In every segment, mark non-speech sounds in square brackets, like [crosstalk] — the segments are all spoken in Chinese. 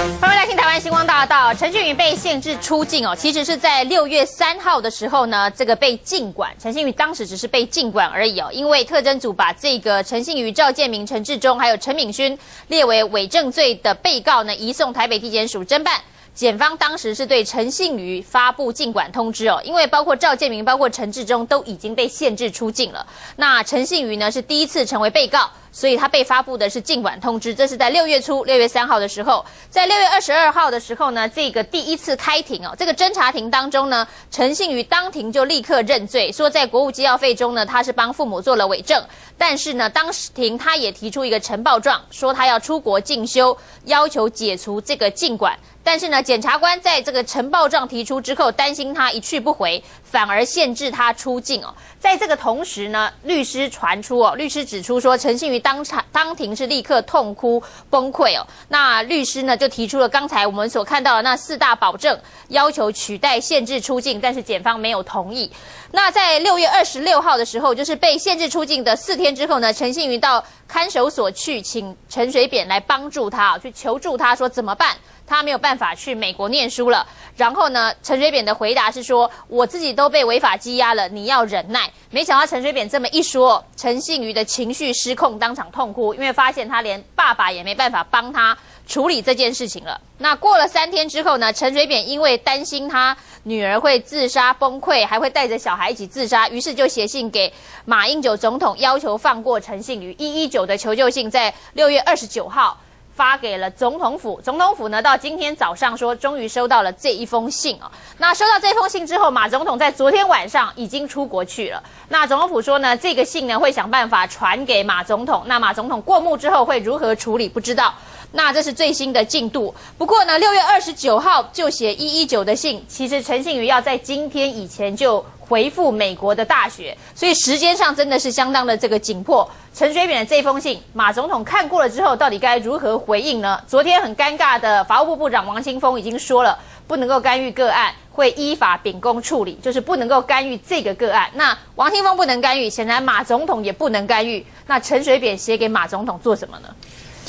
欢迎来听台湾星光大道。陈信宇被限制出境哦，其实是在六月三号的时候呢，这个被禁管。陈信宇当时只是被禁管而已哦，因为特侦组把这个陈信宇、赵建明、陈志忠还有陈敏勋列为伪证罪的被告呢，移送台北地检署侦办。检方当时是对陈信宇发布禁管通知哦，因为包括赵建明、包括陈志忠都已经被限制出境了。那陈信宇呢是第一次成为被告。所以他被发布的是禁管通知，这是在六月初六月三号的时候，在六月二十二号的时候呢，这个第一次开庭哦，这个侦查庭当中呢，陈信宇当庭就立刻认罪，说在国务机要费中呢，他是帮父母做了伪证，但是呢，当时庭他也提出一个呈报状，说他要出国进修，要求解除这个禁管，但是呢，检察官在这个呈报状提出之后，担心他一去不回，反而限制他出境哦，在这个同时呢，律师传出哦，律师指出说陈信宇。当场当庭是立刻痛哭崩溃哦。那律师呢就提出了刚才我们所看到的那四大保证，要求取代限制出境，但是检方没有同意。那在六月二十六号的时候，就是被限制出境的四天之后呢，陈信云到看守所去，请陈水扁来帮助他，去求助他说怎么办？他没有办法去美国念书了。然后呢，陈水扁的回答是说：“我自己都被违法羁押了，你要忍耐。”没想到陈水扁这么一说，陈信瑜的情绪失控，当场痛哭，因为发现他连爸爸也没办法帮他处理这件事情了。那过了三天之后呢，陈水扁因为担心他女儿会自杀崩溃，还会带着小孩一起自杀，于是就写信给马英九总统，要求放过陈信瑜。一一九的求救信在六月二十九号。发给了总统府，总统府呢到今天早上说，终于收到了这一封信啊。那收到这封信之后，马总统在昨天晚上已经出国去了。那总统府说呢，这个信呢会想办法传给马总统。那马总统过目之后会如何处理，不知道。那这是最新的进度。不过呢，六月二十九号就写一一九的信，其实陈信宇要在今天以前就。回复美国的大学，所以时间上真的是相当的这个紧迫。陈水扁的这封信，马总统看过了之后，到底该如何回应呢？昨天很尴尬的法务部部长王清峰已经说了，不能够干预个案，会依法秉公处理，就是不能够干预这个个案。那王清峰不能干预，显然马总统也不能干预。那陈水扁写给马总统做什么呢？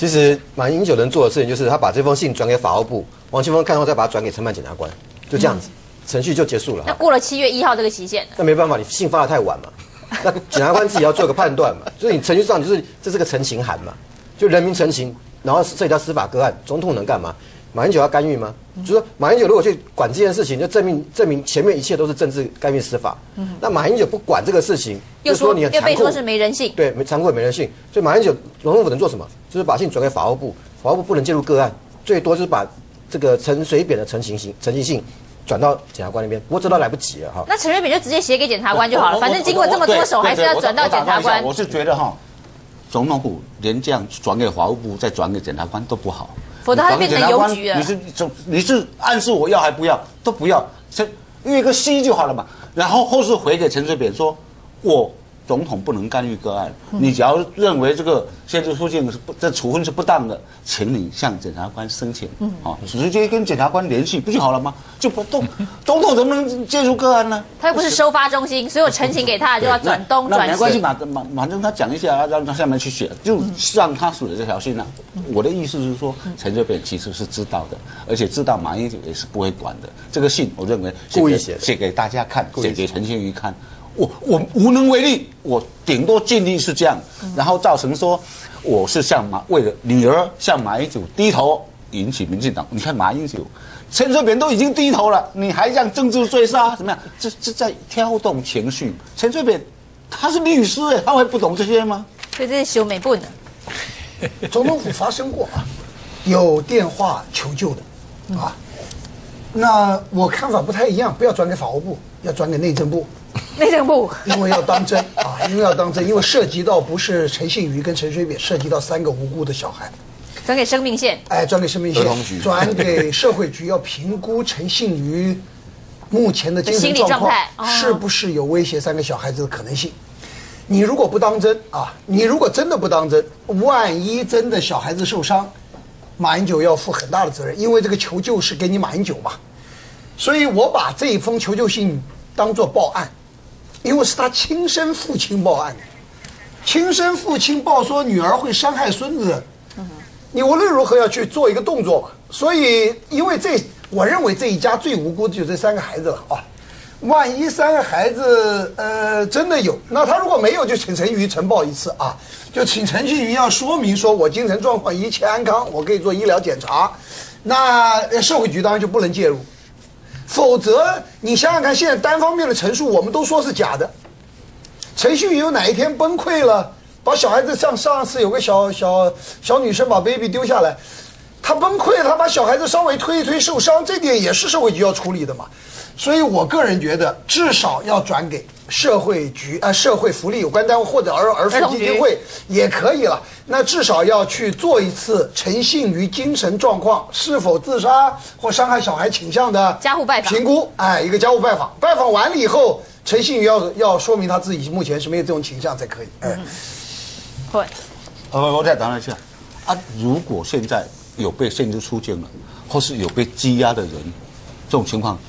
其实马英九能做的事情，就是他把这封信转给法务部，王清峰看后再把它转给承办检察官，就这样子。程序就结束了。那过了七月一号这个期限，那没办法，你信发的太晚嘛。那检察官自己要做个判断嘛。所 [laughs] 以你程序上就是这是个陈情函嘛，就人民陈情，然后涉及到司法个案，总统能干嘛？马英九要干预吗？就是说马英九如果去管这件事情，就证明证明前面一切都是政治干预司法。嗯。那马英九不管这个事情，又说你又被说是没人性。对，没残酷也没人性。所以马英九总统府能做什么？就是把信转给法务部，法务部不能介入个案，最多就是把这个陈水扁的陈情信陈情信。转到检察官那边，不过这都来不及了哈。那陈瑞敏就直接写给检察官就好了，反正经过这么多手，还是要转到检察官。我是觉得哈，总统府连这样转给法务部，再转给检察官都不好，否则他变成邮局了。你是你是暗示我要还不要，都不要，陈用一个 C 就好了嘛。然后后事回给陈水扁说，我。总统不能干预个案，你只要认为这个限制出境是不这处分是不当的，请你向检察官申请，啊，直接跟检察官联系不就好了吗？就不动，总统怎么能介入个案呢？他又不是收发中心，所有陈情给他就要转东转西。没关系嘛，马马正他讲一下，让他下面去写，就让他写这条信呢。我的意思是说，陈水扁其实是知道的，而且知道马英九也是不会管的。这个信，我认为故意写写给大家看，写给陈庆瑜看。我我无能为力，我顶多尽力是这样，然后造成说我是向马为了女儿向马英九低头，引起民进党。你看马英九、陈水扁都已经低头了，你还让政治追杀？怎么样？这这在挑动情绪。陈水扁他是律师哎，他会不懂这些吗？所以这是修美不能。[laughs] 总统府发生过啊，有电话求救的啊。那我看法不太一样，不要转给法务部，要转给内政部。内政部，因为要当真啊，[laughs] 因为要当真，因为涉及到不是陈信宇跟陈水扁，涉及到三个无辜的小孩，转给生命线，哎，转给生命线，转给社会局要评估陈信瑜目前的精神状况是不是有威胁三个小孩子的可能性。你如果不当真啊，你如果真的不当真，万一真的小孩子受伤，马英九要负很大的责任，因为这个求救是给你马英九嘛，所以我把这一封求救信当做报案。因为是他亲生父亲报案的，亲生父亲报说女儿会伤害孙子，你无论如何要去做一个动作嘛。所以，因为这，我认为这一家最无辜的就这三个孩子了啊。万一三个孩子呃真的有，那他如果没有，就请陈瑜呈报一次啊，就请陈庆瑜要说明说我精神状况一切安康，我可以做医疗检查。那社会局当然就不能介入，否则你想想看，现在单方面的陈述我们都说是假的。陈旭有哪一天崩溃了，把小孩子像上次有个小小小女生把 baby 丢下来，他崩溃，他把小孩子稍微推一推受伤，这点也是社会局要处理的嘛。所以我个人觉得，至少要转给社会局啊，社会福利有关单位或者儿儿童基金会也可以了。那至少要去做一次诚信于精神状况是否自杀或伤害小孩倾向的家户拜访评估。哎，一个家户拜访，拜访完了以后，诚信于要要说明他自己目前是没有这种倾向才可以。哎，会。呃，我再等一下啊，如果现在有被限制出境了，或是有被羁押的人，这种情况。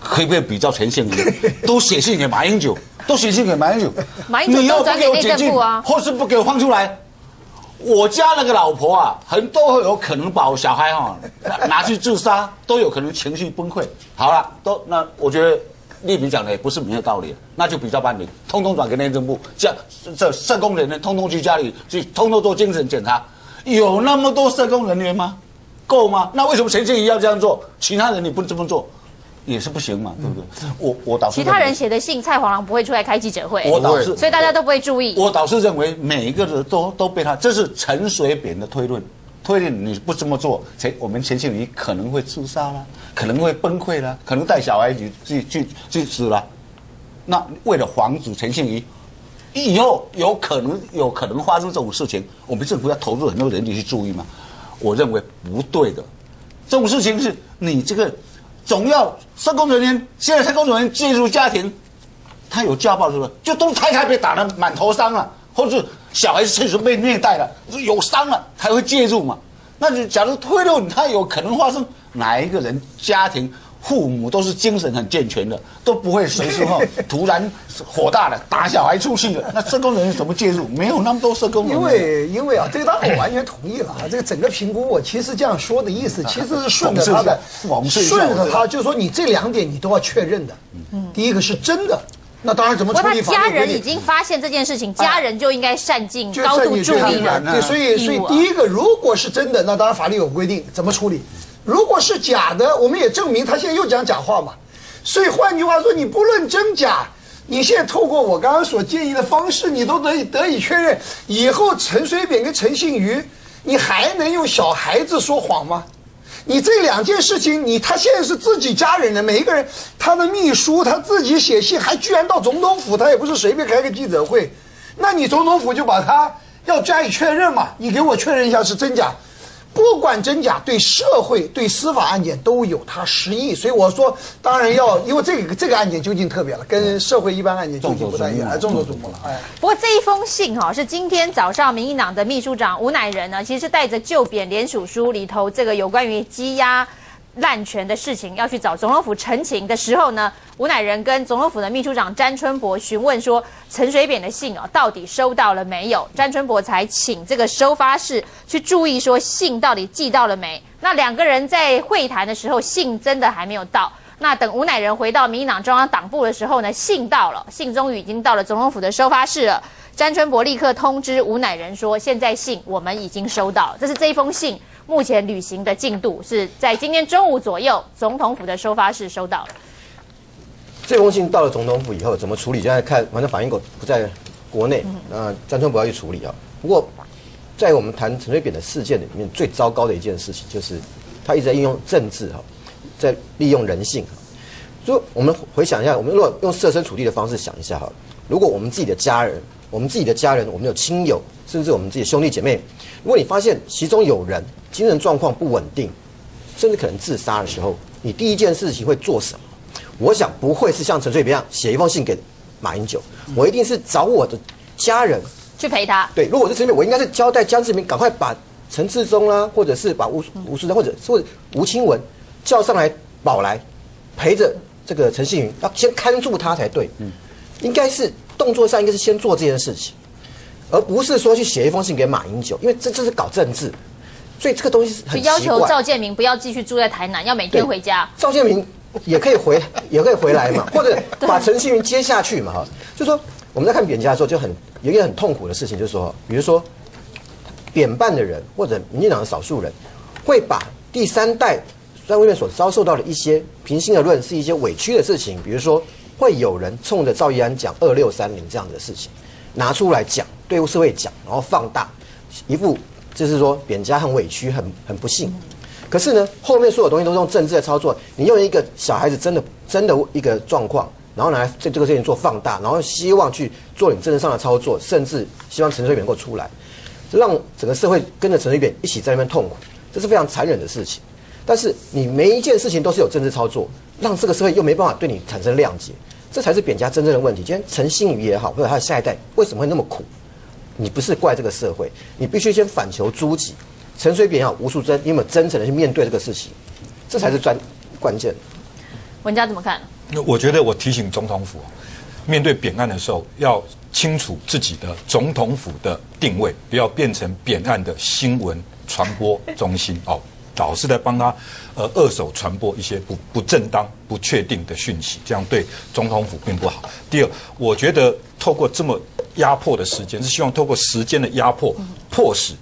可以不可以比较陈信宇？[laughs] 都写信给马英九，都写信给马英九。马英九你要不给内政部啊，或是不给我放出来。我家那个老婆啊，很都有可能把我小孩哈 [laughs] 拿去自杀，都有可能情绪崩溃。好了，都那我觉得立比讲的也不是没有道理，那就比较办理，通通转给内政部，这这社工人员通通去家里去，通通做精神检查。有那么多社工人员吗？够吗？那为什么陈建仪要这样做？其他人你不这么做？也是不行嘛，对不对？我我导其他人写的信，蔡黄郎不会出来开记者会，我导师，所以大家都不会注意。我导师认为每一个人都都被他，这是陈水扁的推论，推论你不这么做，陈我们陈庆瑜可能会自杀啦，可能会崩溃啦，可能带小孩去去去去死了。那为了防止陈庆瑜以后有可能有可能发生这种事情，我们政府要投入很多人力去注意嘛？我认为不对的，这种事情是你这个。总要社工人员，现在社工人员介入家庭，他有家暴是不是？就都太太被打得满头伤了，或者小孩子确实被虐待了，有伤了才会介入嘛？那就假如推论他有可能发生哪一个人家庭？父母都是精神很健全的，都不会随时哈 [laughs] 突然火大了打小孩出去的。那社工人员怎么介入？没有那么多社工。因为因为啊，这个当然我完全同意了啊。这个整个评估，我其实这样说的意思，其实是顺着他的，顺着他，就是说你这两点你都要确认的。嗯，第一个是真的，那当然怎么处理？家人已经发现这件事情，家人就应该善尽高度注意的。对，所以所以第一个，如果是真的，那当然法律有规定怎么处理。如果是假的，我们也证明他现在又讲假话嘛。所以换句话说，你不论真假，你现在透过我刚刚所建议的方式，你都得以得以确认。以后陈水扁跟陈信瑜，你还能用小孩子说谎吗？你这两件事情，你他现在是自己家人的每一个人，他的秘书他自己写信，还居然到总统府，他也不是随便开个记者会，那你总统府就把他要加以确认嘛？你给我确认一下是真假。不管真假，对社会、对司法案件都有它实益，所以我说，当然要，因为这个这个案件究竟特别了，跟社会一般案件究竟不太一样，众所瞩目了。哎，不过这一封信哈，是今天早上民进党的秘书长吴乃仁呢，其实是带着旧扁联署书里头这个有关于羁押。滥权的事情要去找总统府陈情的时候呢，吴乃仁跟总统府的秘书长詹春博询问说，陈水扁的信哦，到底收到了没有？詹春博才请这个收发室去注意说信到底寄到了没？那两个人在会谈的时候，信真的还没有到。那等吴乃仁回到民进党中央党部的时候呢，信到了，信终于已经到了总统府的收发室了。詹春博立刻通知吴乃仁说，现在信我们已经收到，这是这一封信。目前旅行的进度是在今天中午左右，总统府的收发室收到了。这封信到了总统府以后怎么处理？现在看，反正反应狗不在国内，那张春不要去处理啊。不过，在我们谈陈水扁的事件里面，最糟糕的一件事情就是他一直在运用政治哈，在利用人性。就我们回想一下，我们如果用设身处地的方式想一下哈，如果我们自己的家人，我们自己的家人，我们有亲友，甚至我们自己的兄弟姐妹，如果你发现其中有人，精神状况不稳定，甚至可能自杀的时候，你第一件事情会做什么？我想不会是像陈水扁一样写一封信给马英九，我一定是找我的家人去陪他。对，如果我是陈水扁，我应该是交代江志明赶快把陈志忠啦，或者是把吴吴淑珍或者或者吴清文叫上来保来，陪着这个陈信云，要先看住他才对。嗯，应该是动作上应该是先做这件事情。而不是说去写一封信给马英九，因为这这是搞政治。所以这个东西是很要求赵建明不要继续住在台南，要每天回家。赵建明也可以回，[laughs] 也可以回来嘛，[laughs] 或者把陈信云接下去嘛，哈。就说我们在看扁家的时候，就很有一个很痛苦的事情，就是说，比如说扁办的人或者民进党的少数人，会把第三代在外面所遭受到的一些平心而论是一些委屈的事情，比如说会有人冲着赵一安讲二六三零这样的事情拿出来讲，对社会讲，然后放大一副。就是说，扁家很委屈，很很不幸。可是呢，后面所有东西都是用政治的操作。你用一个小孩子真的真的一个状况，然后拿来这这个事情做放大，然后希望去做你政治上的操作，甚至希望陈水扁能够出来，让整个社会跟着陈水扁一起在那边痛苦，这是非常残忍的事情。但是你每一件事情都是有政治操作，让这个社会又没办法对你产生谅解，这才是扁家真正的问题。今天陈信宇也好，或者他的下一代为什么会那么苦？你不是怪这个社会，你必须先反求诸己。陈水扁要吴淑珍，你有没有真诚的去面对这个事情？这才是专关键。文家怎么看？我觉得我提醒总统府，面对扁案的时候，要清楚自己的总统府的定位，不要变成扁案的新闻传播中心哦。老是在帮他，呃，二手传播一些不不正当、不确定的讯息，这样对总统府并不好。第二，我觉得透过这么压迫的时间，是希望透过时间的压迫，迫使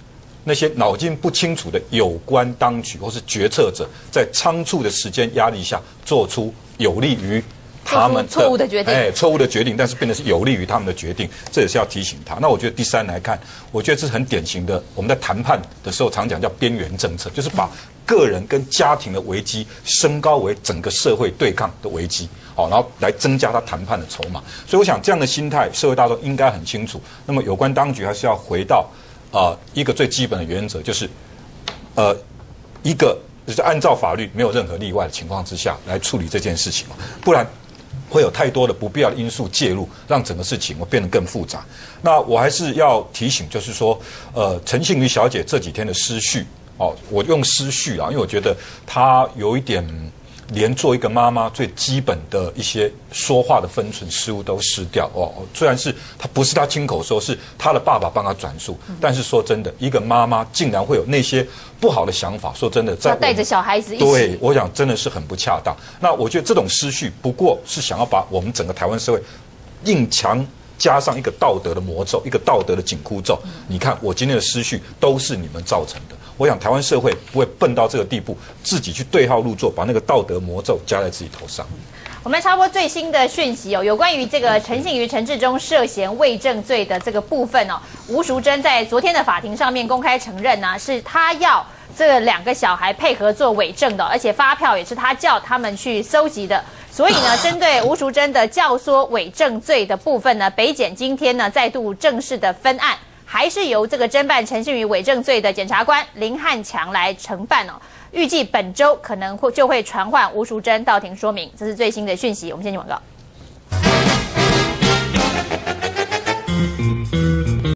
那些脑筋不清楚的有关当局或是决策者，在仓促的时间压力下，做出有利于。他们错误的决定，哎，错误的决定，但是变得是有利于他们的决定，这也是要提醒他。那我觉得第三来看，我觉得这是很典型的，我们在谈判的时候常讲叫边缘政策，就是把个人跟家庭的危机升高为整个社会对抗的危机，好，然后来增加他谈判的筹码。所以我想这样的心态，社会大众应该很清楚。那么有关当局还是要回到啊一个最基本的原则，就是呃一个就是按照法律没有任何例外的情况之下来处理这件事情嘛，不然。会有太多的不必要的因素介入，让整个事情会变得更复杂。那我还是要提醒，就是说，呃，陈庆瑜小姐这几天的思绪，哦，我用思绪啊，因为我觉得她有一点。连做一个妈妈最基本的一些说话的分寸失误都失掉哦。虽然是他不是他亲口说，是他的爸爸帮他转述，但是说真的，一个妈妈竟然会有那些不好的想法。说真的，在带着小孩子一起，对，我想真的是很不恰当。那我觉得这种失序，不过是想要把我们整个台湾社会硬强加上一个道德的魔咒，一个道德的紧箍咒。你看，我今天的思绪都是你们造成的。我想台湾社会不会笨到这个地步，自己去对号入座，把那个道德魔咒加在自己头上。我们插播最新的讯息哦，有关于这个陈信瑜、陈志忠涉嫌伪证罪的这个部分哦，吴淑珍在昨天的法庭上面公开承认呢，是他要这两个小孩配合做伪证的，而且发票也是他叫他们去搜集的。所以呢，针对吴淑珍的教唆伪证罪的部分呢，北检今天呢再度正式的分案。还是由这个侦办陈信宇伪证罪的检察官林汉强来承办哦。预计本周可能会就会传唤吴淑珍到庭说明，这是最新的讯息。我们先进广告。